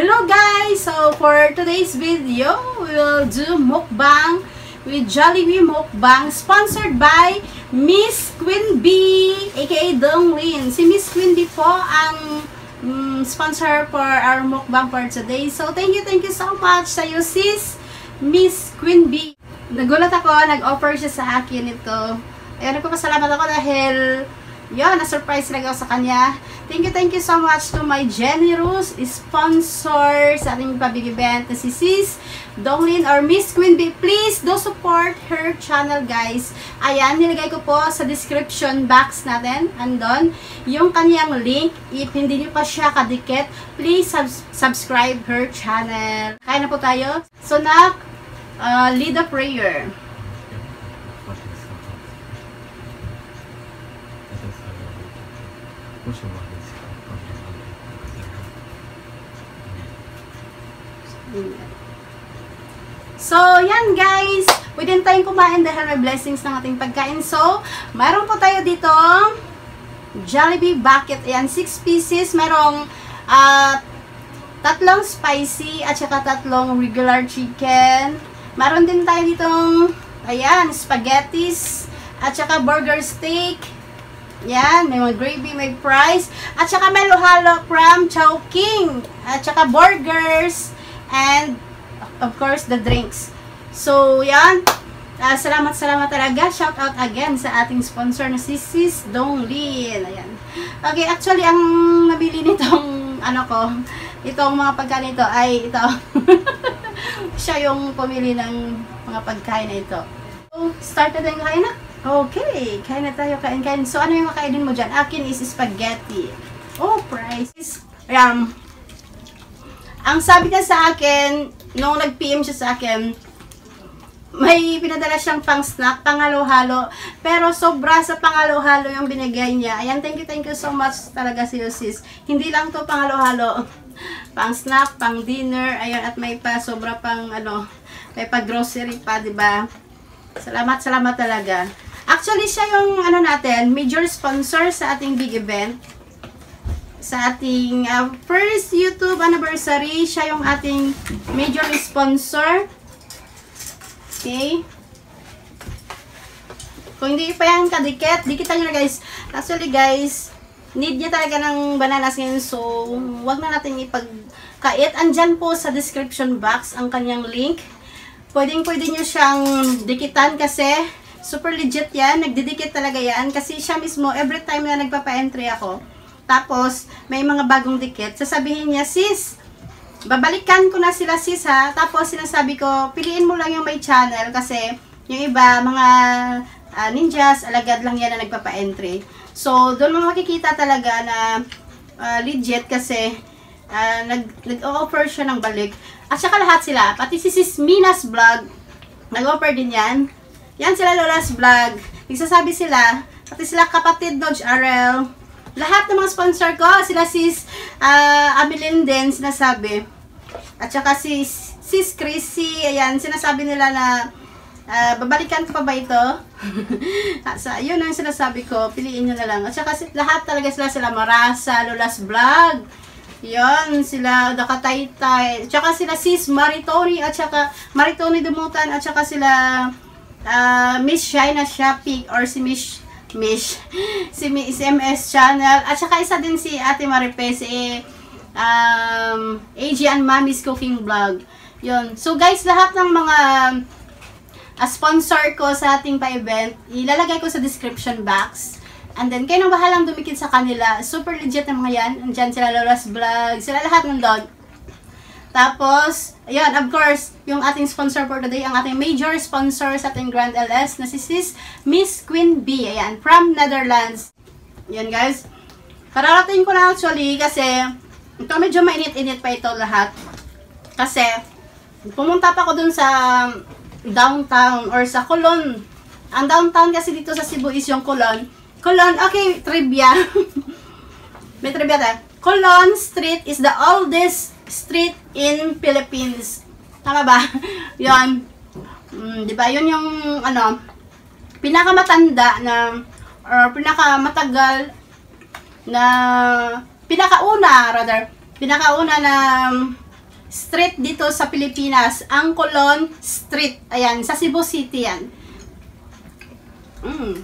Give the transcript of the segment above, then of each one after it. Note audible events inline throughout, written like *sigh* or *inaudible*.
Hello guys! So for today's video, we will do mukbang with Jollibee Mukbang sponsored by Miss Queen Bee aka Donglin. Si Miss Queen Bee po ang mm, sponsor for our mukbang for today. So thank you, thank you so much sa iyo sis Miss Queen Bee. Nagulat ako, nag-offer siya sa akin ito. Ayun, nagpapasalamat ako dahil yun, na-surprise lang ako sa kanya. Thank you, thank you so much to my generous sponsor sa ating na si Sis Donglin or Miss Queen Bee. Please do support her channel, guys. Ayan, nilagay ko po sa description box natin. Andon, yung kanyang link. If hindi nyo pa siya kadikit, please sub subscribe her channel. Kaya na po tayo. So, na, uh, lead a prayer. So, yan guys. Pwede tayong kumain dahil may blessings ng ating pagkain. So, mayroon po tayo dito Jollibee bucket. Ayan, 6 pieces. Mayroong uh, tatlong spicy at saka tatlong regular chicken. Mayroon din tayo ditong ayan, spaghettis at saka burger steak. Yan, may mga gravy, may fries. At saka may halo from Chowking. At saka burgers. And, of course, the drinks. So, yan. Uh, salamat, salamat talaga. Shout out again sa ating sponsor na si Sis Donglin. Ayan. Okay, actually, ang nabili nitong, *laughs* ano ko, itong mga pagkain ito ay ito. *laughs* Siya yung pumili ng mga pagkain na ito. So, start na tayong kain na. Okay, kain na tayo, kain, kain. So, ano yung makainin mo dyan? Akin is spaghetti. Oh, price. Um, ang sabi niya sa akin, nung nag-PM siya sa akin, may pinadala siyang pang snack, pangalo-halo. Pero sobra sa pangalo-halo yung binigay niya. Ayan, thank you, thank you so much talaga si sis. Hindi lang to pangalo-halo. *laughs* Pang snack, pang dinner, ayun, at may pa sobra pang ano, may pa grocery pa, 'di ba? Salamat, salamat talaga. Actually, siya yung ano natin, major sponsor sa ating big event. Sa ating uh, first YouTube anniversary, siya yung ating major sponsor. Okay. Kung hindi pa yan kadikit, dikit nyo na guys. Actually guys, need niya talaga ng bananas ngayon. So, wag na natin ipagkait. Andyan po sa description box ang kanyang link. Pwedeng pwede nyo siyang dikitan kasi super legit yan. Nagdidikit talaga yan. Kasi siya mismo, every time na nagpapa-entry ako, tapos may mga bagong dikit, sasabihin niya, sis, babalikan ko na sila sis ha. Tapos sinasabi ko, piliin mo lang yung may channel kasi yung iba, mga uh, ninjas, alagad lang yan na nagpapa-entry. So, doon mo makikita talaga na uh, legit kasi uh, nag-offer siya ng balik. At saka lahat sila, pati si Sis Minas Vlog, nag-offer din yan. Yan sila Lola's Vlog. Nagsasabi sila, pati sila kapatid Dodge RL, lahat ng mga sponsor ko, sila sis uh, Amelin din, sinasabi. At saka si sis Chrissy, ayan, sinasabi nila na uh, babalikan ko pa ba ito? *laughs* so, yun ang sinasabi ko, piliin nyo na lang. At saka lahat talaga sila, sila Marasa, Lola's Vlog, yon sila Dakataytay, at saka sila sis Maritoni, at saka Maritoni Dumutan, at saka sila uh, Miss Shina Shopping, or si Miss Mish, *laughs* si Miss MS Channel, at saka isa din si Ate Maripe, si um, AG and Mommy's Cooking Vlog. Yun. So guys, lahat ng mga uh, sponsor ko sa ating pa-event, ilalagay ko sa description box. And then, kayo nang bahalang dumikit sa kanila. Super legit na mga yan. Andyan sila Lola's Vlog, sila lahat ng dog. Tapos, ayun, of course, yung ating sponsor for today, ang ating major sponsor sa ating Grand LS na si Sis Miss Queen B. Ayan, from Netherlands. Yan guys. Kararating ko na actually kasi ito medyo mainit-init pa ito lahat. Kasi pumunta pa ako dun sa downtown or sa Colon. Ang downtown kasi dito sa Cebu is yung Colon. Colon, okay, trivia. *laughs* May trivia tayo. Colon Street is the oldest street in Philippines. Tama ba? *laughs* yon mm, di ba? Yun yung, ano, pinakamatanda na, or pinakamatagal na, pinakauna, rather, pinakauna na street dito sa Pilipinas. Ang Colon Street. Ayan, sa Cebu City yan. Mm.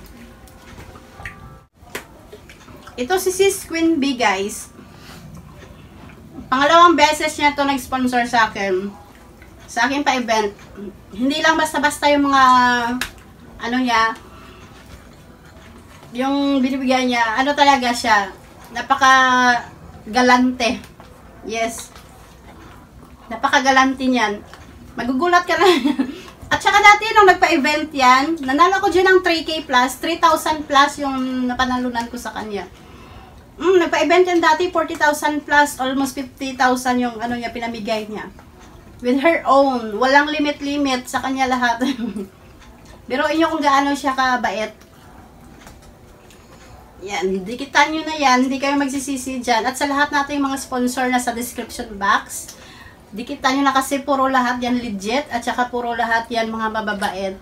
Ito si Sis Queen B, guys. Pangalawang beses niya to nag-sponsor sa akin. Sa akin pa event. Hindi lang basta-basta yung mga ano niya, yung binibigyan niya, ano talaga siya, napaka galante. Yes. Napaka galante niyan. Magugulat ka na. *laughs* At saka dati nung nagpa-event yan, nanalo ko dyan ng 3K plus, 3,000 plus yung napanalunan ko sa kanya. Mm, nagpa-event yan dati, 40,000 plus, almost 50,000 yung ano niya, pinamigay niya. With her own, walang limit-limit sa kanya lahat. *laughs* Pero inyo kung gaano siya kabait. Yan, dikitan nyo na yan, hindi kayo magsisisi dyan. At sa lahat nating mga sponsor na sa description box, dikitan nyo na kasi puro lahat yan legit, at saka puro lahat yan mga mababait.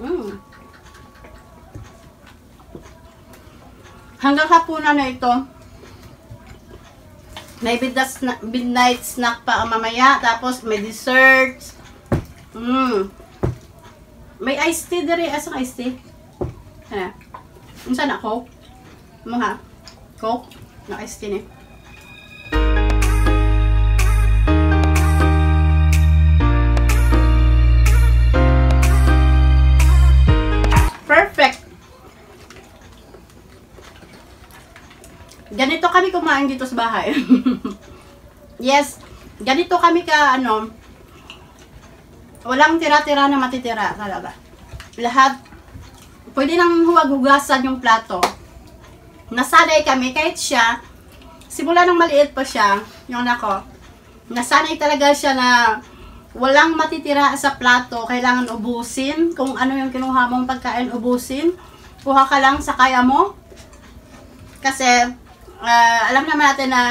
Mm. Hanggang hapunan na ito. May midnight snack, pa mamaya, tapos may desserts. Mm. May iced tea dere. Asang iced tea? Ano? Unsa na Coke? Mga Coke? Na iced tea ni. Kami kumain dito sa bahay. *laughs* yes. Ganito kami ka ano, walang tira-tira na matitira talaga. Lahat, pwede nang huwag-hugasan yung plato. Nasanay kami, kahit siya, simula nang maliit pa siya, yung nako, nasanay talaga siya na walang matitira sa plato, kailangan ubusin. Kung ano yung kinuha mong pagkain, ubusin. Kuha ka lang sa kaya mo. Kasi, uh, alam naman natin na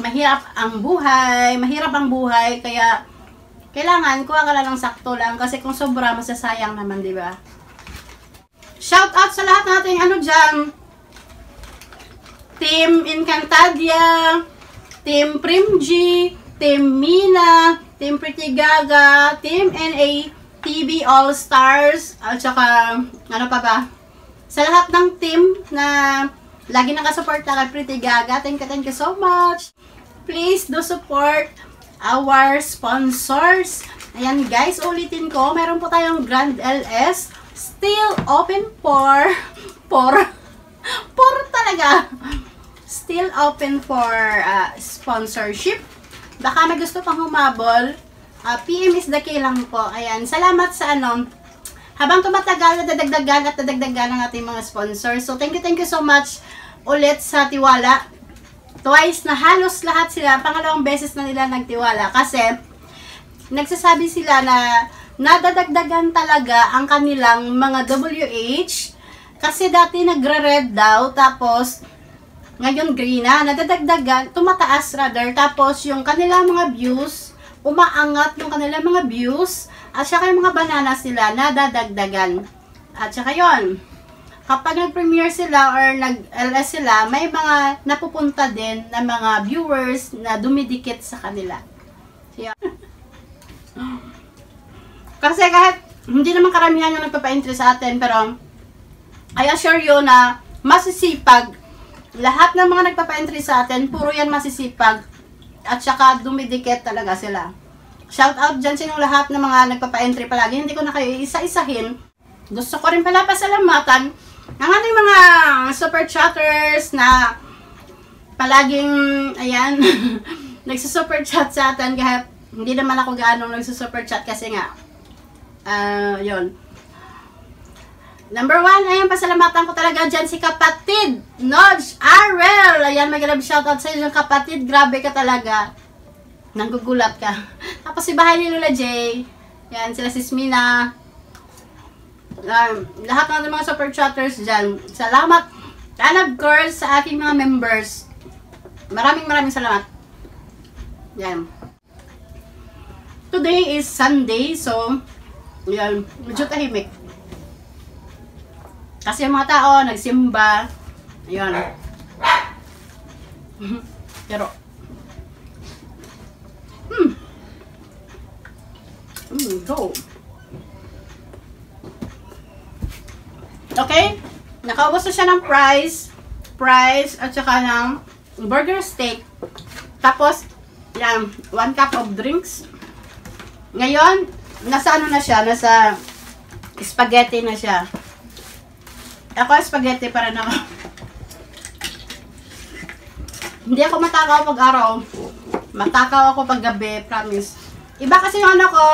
mahirap ang buhay, mahirap ang buhay, kaya kailangan kuha ka lang ng sakto lang kasi kung sobra masasayang naman, di ba? Shout out sa lahat nating ano diyan. Team Encantadia, Team Primg, Team Mina, Team Pretty Gaga, Team NA, TV All Stars, at saka ano pa ba? Sa lahat ng team na lagi nakasuporta kay Pretty Gaga, thank you, thank you so much. Please do support our sponsors. Ayan guys, ulitin ko, meron po tayong Grand LS still open for for for talaga. Still open for uh, sponsorship. Baka may gusto pang humabol. Uh, PM is the key lang po. Ayan, salamat sa ano, habang tumatagal, nadadagdagan at nadagdagan ang ating mga sponsors. So, thank you, thank you so much ulit sa tiwala twice na halos lahat sila, pangalawang beses na nila nagtiwala kasi nagsasabi sila na nadadagdagan talaga ang kanilang mga WH kasi dati nagre-red daw tapos ngayon green na, nadadagdagan, tumataas rather, tapos yung kanilang mga views, umaangat yung kanilang mga views, at saka yung mga bananas nila, nadadagdagan. At saka yon kapag nag-premiere sila or nag-LS sila, may mga napupunta din na mga viewers na dumidikit sa kanila. So, *laughs* Kasi kahit hindi naman karamihan yung nagpapa-entry sa atin, pero I assure you na masisipag. Lahat ng mga nagpapa-entry sa atin, puro yan masisipag. At saka dumidikit talaga sila. Shout out dyan sa lahat ng mga nagpapa-entry palagi. Hindi ko na kayo isa-isahin. Gusto ko rin pala pasalamatan ang ating mga super chatters na palaging, ayan, *laughs* nagsusuper chat sa atin kahit hindi naman ako gaano nagsusuper chat kasi nga, uh, yun. Number one, ayan, pasalamatan ko talaga dyan si kapatid, Nodge Arel. Ayan, grab shoutout sa iyo kapatid. Grabe ka talaga. Nanggugulat ka. *laughs* Tapos si bahay ni Lola J. Yan, sila si Smina um, lahat ng mga super chatters dyan. Salamat. And of course, sa aking mga members. Maraming maraming salamat. Yan. Today is Sunday, so, yan, medyo tahimik. Kasi yung mga tao, nagsimba. Yan. *laughs* Pero, Hmm. Mm, go. Okay? Nakaubos na siya ng price, price, at saka ng burger steak. Tapos, yan, one cup of drinks. Ngayon, nasa ano na siya, nasa spaghetti na siya. Ako, spaghetti pa rin ako. *laughs* Hindi ako matakaw pag araw. Matakaw ako pag gabi, promise. Iba kasi yung ano ko,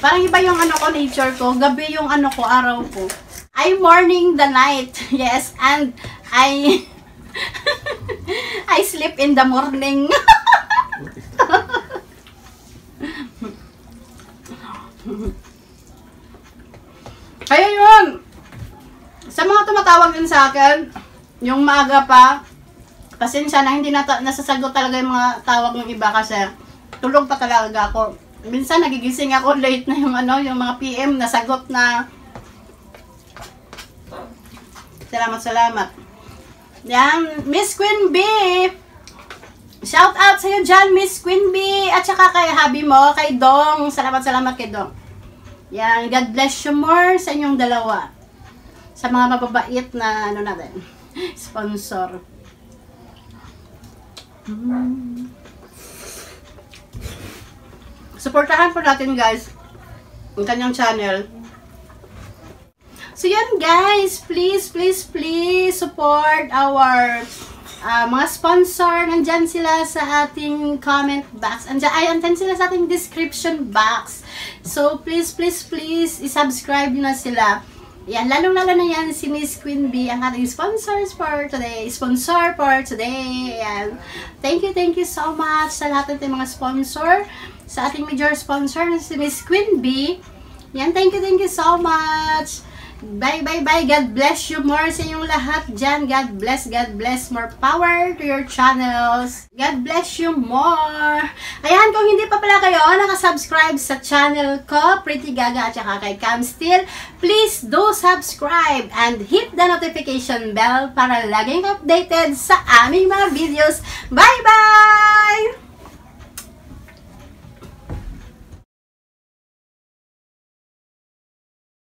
parang iba yung ano ko, nature ko. Gabi yung ano ko, araw ko. I morning the night. *laughs* Yes, and I *laughs* I sleep in the morning. *laughs* Kaya yun. Sa mga tumatawag din sa akin, yung maaga pa, pasensya na hindi nata- nasasagot talaga yung mga tawag ng iba kasi tulog pa talaga ako. Minsan nagigising ako late na yung ano, yung mga PM nasagot na Salamat, salamat. Yan, Miss Queen B. Shout out sa iyo dyan, Miss Queen B. At saka kay habi mo, kay Dong. Salamat, salamat kay Dong. Yan, God bless you more sa inyong dalawa. Sa mga mababait na, ano natin, *laughs* sponsor. Hmm. Supportahan po natin guys ang kanyang channel. So yan guys, please, please, please support our uh, mga sponsor. Nandyan sila sa ating comment box. Andyan, ay, andyan sila sa ating description box. So please, please, please, isubscribe na sila. Yan, lalong-lalo na yan si Miss Queen B, ang ating sponsors for today. Sponsor for today. Yan. Thank you, thank you so much sa lahat ng mga sponsor. Sa ating major sponsor si Miss Queen B. Yan, thank you, thank you so much. Bye, bye, bye. God bless you more sa inyong lahat dyan. God bless, God bless. More power to your channels. God bless you more. Ayan, kung hindi pa pala kayo nakasubscribe sa channel ko, Pretty Gaga at saka kay Cam Steel, please do subscribe and hit the notification bell para laging updated sa aming mga videos. Bye-bye!